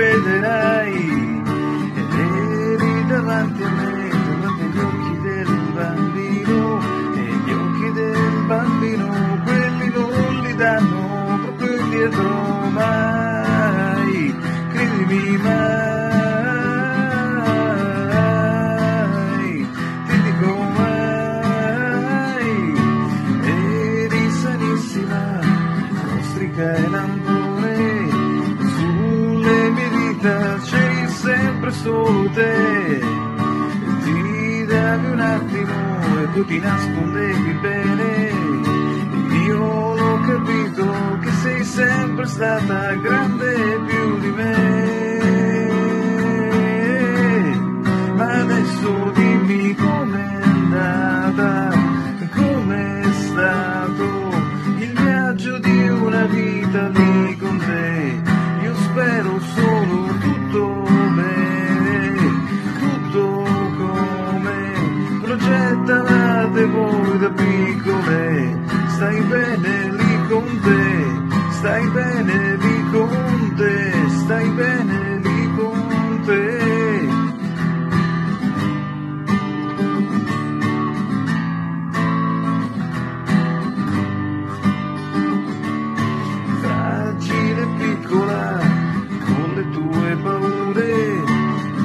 crederai. Ed eri davanti a me davanti agli occhi del bambino e gli occhi del bambino quelli non li danno proprio indietro mai. Credimi mai vita c'eri sempre solo te. E ti davi un attimo e tu ti nascondevi bene. Io l'ho capito che sei sempre stata grande. Da piccole. Stai bene lì con te, stai bene lì con te, stai bene lì con te. fragile e piccola, con le tue paure,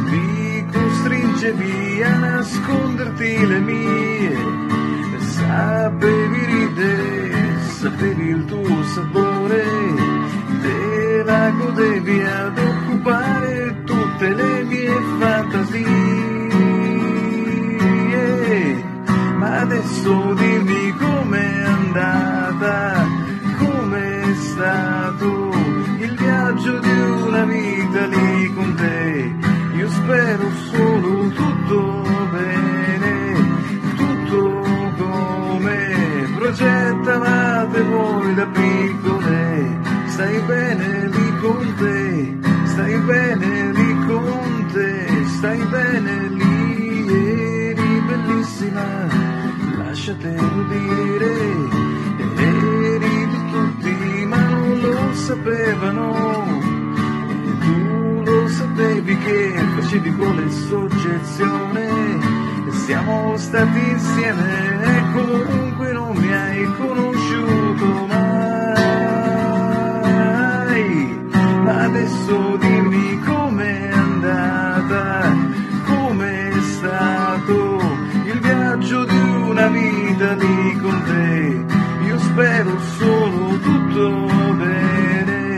mi costringevi a nasconderti le mie. Sapevi ridere, sapevi il tuo sapore, te la godevi ad occupare tutte le mie fantasie. Ma adesso dimmi com'è andata, progettavate voi da piccole. Stai bene lì con te, stai bene lì con te, stai bene lì, eri bellissima, lasciatelo dire, eri di tutti ma non lo sapevano, e tu lo sapevi che facevi quale soggezione, siamo stati insieme e spero solo tutto bene,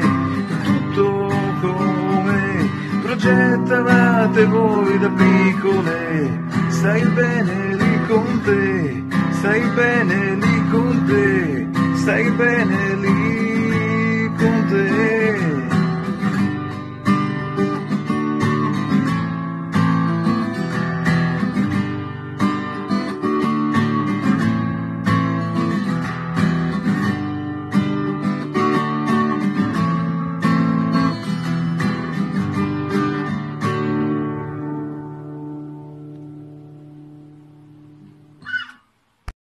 tutto come progettavate voi da piccole. Stai bene lì con te, stai bene lì con te, stai bene lì con te.